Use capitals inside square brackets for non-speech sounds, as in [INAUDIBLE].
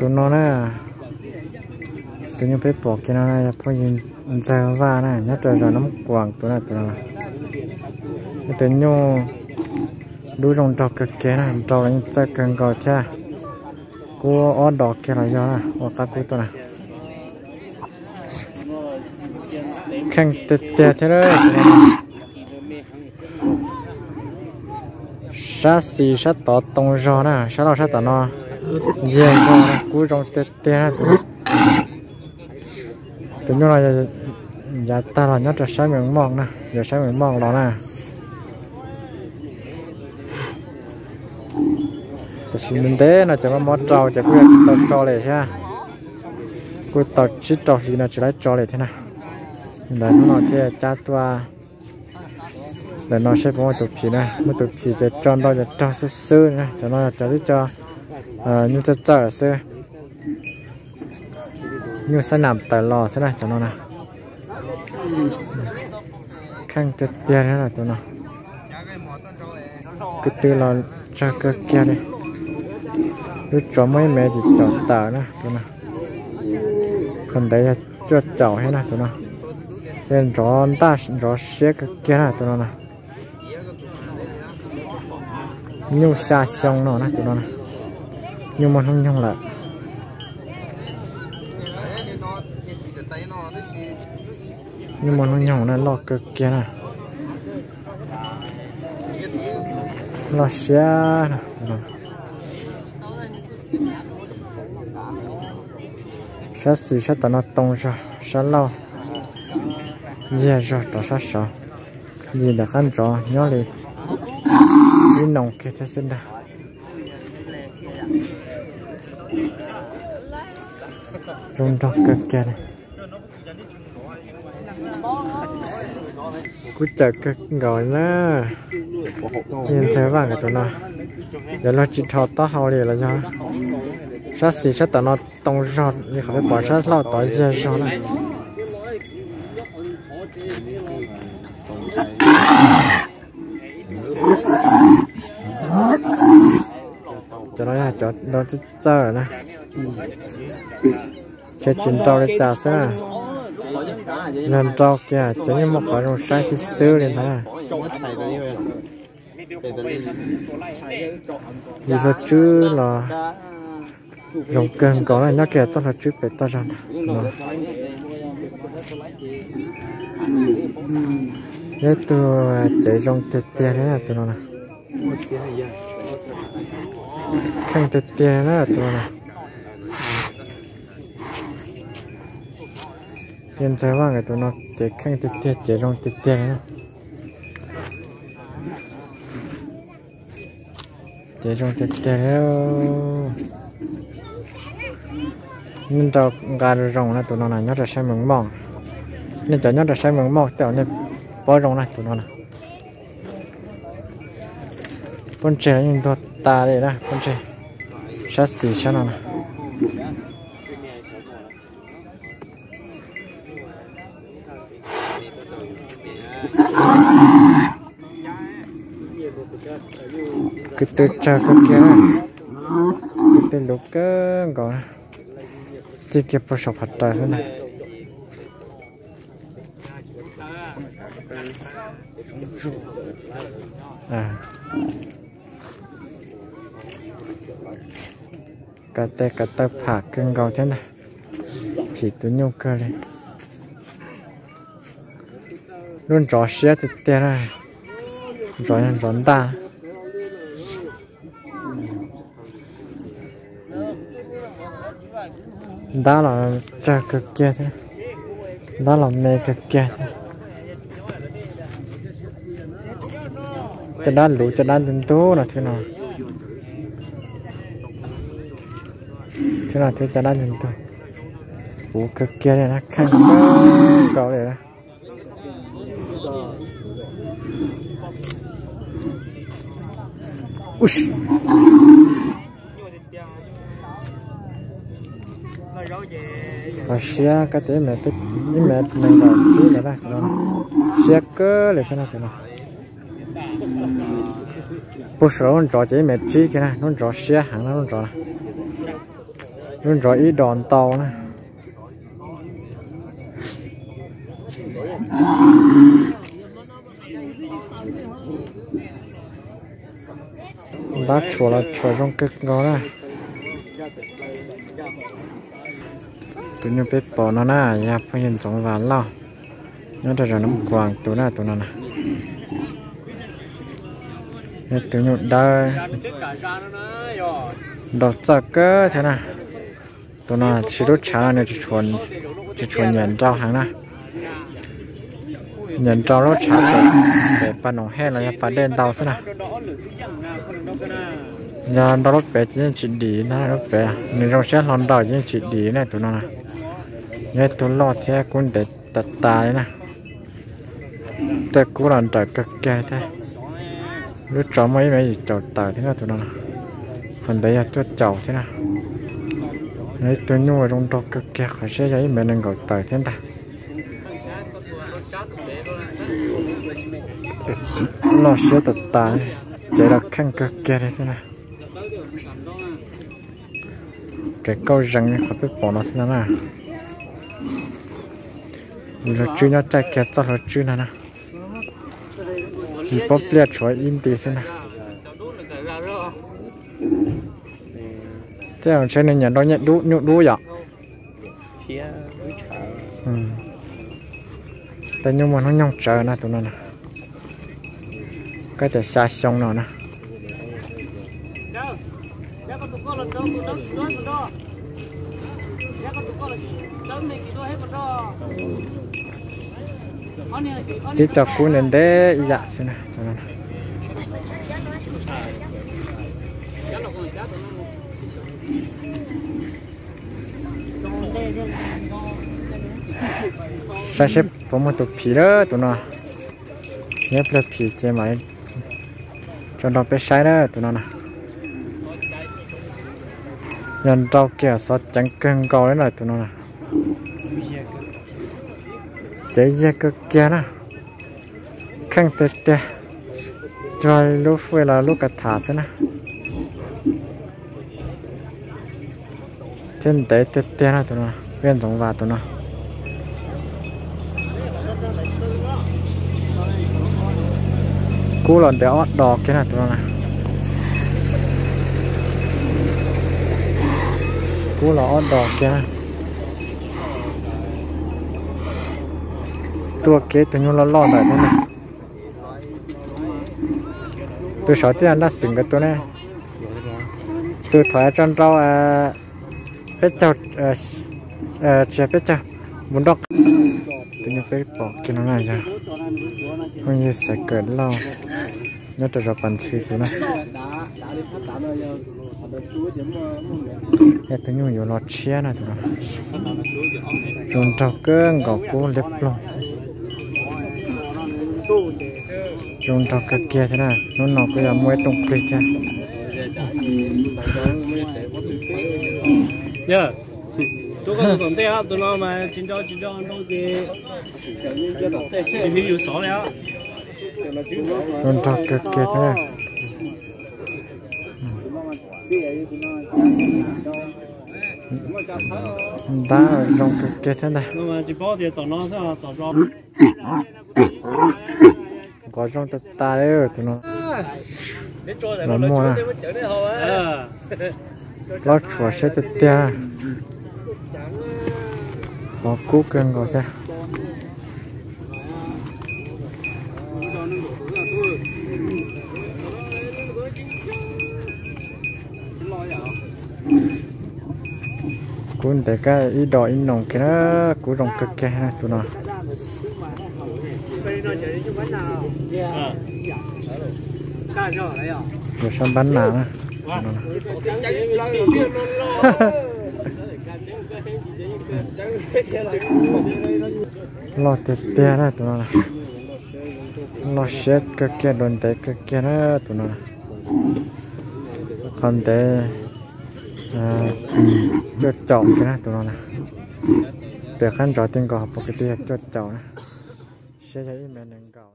tụi nó nè tụi nó phải bỏ cái nó này phải nhìn giờ va nè nhất là giờ nó quảng tụi nó tụi nó tên nó đu trong trọc cái kia nè trọc anh chắc cần gọi cha cô ở đỏ kia là do nè hoặc các cô tụi này khăn tết tết thế đấy sát xì sát tỏ tông rò nè sát nào sát tỏ nó dễ rò cuối trong tết tết nè như tụi là giờ ta là nhất là sai miệng mong nè. Giờ sai miệng mong đó nè. Tôi xin mình thế là chẳng có món trâu chẳng có tàu trâu này ha cô tàu chỉ trâu gì là chỉ lấy trâu này thế này. Để nó thế cha tua. Để nó sẽ có một tục chỉ này. Một tục chỉ để cho nó để cho sơ sơ này. Cho nó cho cho. Ờ, như cho cho xe như sẽ nằm tại lò thế này cho nó này khăn tuyệt tiền thế này cho nó cái tư là cho cái kia đây lúc cho mấy mẹ thì chọn tờ nữa cho nó còn đấy là cho chảo hết này cho nó nên rõ ta, rõ xe cái kia này cho nó này nhiều xa xong nó này cho nó này nhưng mà không nhông lại nhưng mà nó nhỏ nó lo cực kia nè. Lo xa nè. Xa xì xa tao nó tông ra xa lâu dễ ra tao xa xa gì là khăn trò, nhớ đi đi nồng kia thế xin nào rung rong cực kìa này. Cú chờ cực gọi nó. Nhìn thấy vàng cái tụi nó. Giờ nó chỉ thọ to hao đi là cho sát xì, sát tao nó tông rọt như không biết bỏ sát lao tỏi ra rọt này cho nó là cho nó chết chờ nè chết chuyện tao để trả xa làm trâu kìa chỉ như một khỏi rồng sai xí xứ lên thế vì sao chứ là rồng cân có này nó kìa, chắc là chứ phải ta. Vâng. Rằng nếu tôi à, chạy rồng tê tiền thế là tôi nó nè khăn tê tiền thế là tôi nó nè hiện giờ vàng cái tụi nó chạy khăn tiết tiết chạy rong tiết tiết nữa chạy rong tiết tiết nên nhưng tao gà rong là tụi nó này nhớ là xem mừng mong nên cho nhớ là xem mừng mong tao nên bỏ rong này tụi nó này con trẻ nhưng tôi ta đây nè con trẻ. Sát xì cho nó này tê cha cái kia cái tê lúc cái gọi chỉ kịp vào sọc hạt trái thế này à. Cái tê cái tê phá cưng gạo thế này. Thì tôi nhung cơ đây luôn rõ xe thì tê này rõ nhân rõ ta đó là cha cực kia thế đó là mê cực kia thế cho đan lũ, cho đan tinh tú là thế nào? Thế nào thế cho đan tinh tú? Ủ cực kia này nó khăn cậu này Ush! Và xe cái thế mẹ tích những mẹ mình là chứ là ra, nó xe cơ lại thế nào thế nào? Bố sợ nó trò chế mẹ chi cái này nó trò xe hàng nó trò nó rồi ít đòn tàu nè đã chùa là chùa trong cực ngon này tụi nhau biết bỏ nó na, ya phải hiện trong vào lo. Nhớ được rồi nó quàng tụi nó tụi nó nè nhớ tụi nhau đây đọc chắc cơ thế nào tụi nó chỉ đốt chả này chỉ chuẩn chỉ chuẩn nhận trao hàng nè nhận trao đốt chả để nòng là bàn đen tàu thế nào nhà đó lúc bé chỉ chỉ đi na lúc bè nên trong xe lon đỏ chỉ chỉ đi này, tụi nó này. Nhớ tụi lo thế, cũng để tạt tài nè tết cũng làm đỏ cực kệ thế. Lúc cháu mấy mấy gì cháu tài thế nào tụi nó phần đấy là tụi cháu thế nào đấy, tụi nhua trong đó cực kệ phải sẽ giấy, mẹ nên gọi tài thế nào lo sẽ tạt tài, chạy là khăn cực kệ thế nào cái câu rằng họ biết bỏ nó xem nào nó chưa nó chạy kẹt cho nó chưa nè thì bóp liệt cho yên tí xin nè thế ở trên này nhà đó nhận đu nhụ đu vậy ừ. thế nhưng mà nó nhong chờ nè tụi nó nè cái thể xa xong nó nè đi tập cú nền để dạ xin nè sao xếp có một tụ phí đó, tụi nó. Nhớ là phí chế máy. Cho nó bé sai đó, tụi nó nè nhân rau kia sao chẳng cần cầu đấy này tụi nó nè. Chạy ra cái kia nè. Khăn tê tê. Rồi lúc về là lúc cả thả thế nè. Trên tế tê tê nè tụi nó. Viên giống và tụi nó. Cú lần để ót đỏ cái này tụi nó nè. Cú lọ đỏ kia. Tua kế tụi nó lo lại thế này. Tôi sợ tí anh đã xỉn cái tôi này. Tôi thoải trong rau à bếp chào à à chè bếp chào muốn đọc tụi nó bếp bỏ cái nó này ra. Không như sẽ cỡ lâu. Nhớ cho ra bàn chữ thế này tụi nó nhiều lọt chia này nó trồng trâu cơn gọt cú lép lông dùng cho cái kia thế này nó nó cái là mới tung click nha nhớ. Tôi có tổng thế á tôi nói mà chính cho chính cho nó thì thì thì số đấy á. Dùng cho cái kia thế này đã dùng cái kia thế này nhưng mà chỉ bảo thì tao nó sao tao cho có trong ta ta đấy tụi nó nó mua nè nó chùa sẽ tự tia. Có cú cân có cha cuốn để cái ý đỏ ý nồng cái đó, cú rồng cực kì tụi nó. Rồi xong bánh nào nè [LAUGHS] lo tê tê nè tụi nó lo chết cực kia đồn tê cực kia nè tụi nó nè. Còn tê Ờ, chốt chọn cái nè tụi nó nè để khăn rõ tiếng gò bọc cái tia chốt chọn nè sẽ thấy mẹ nâng gạo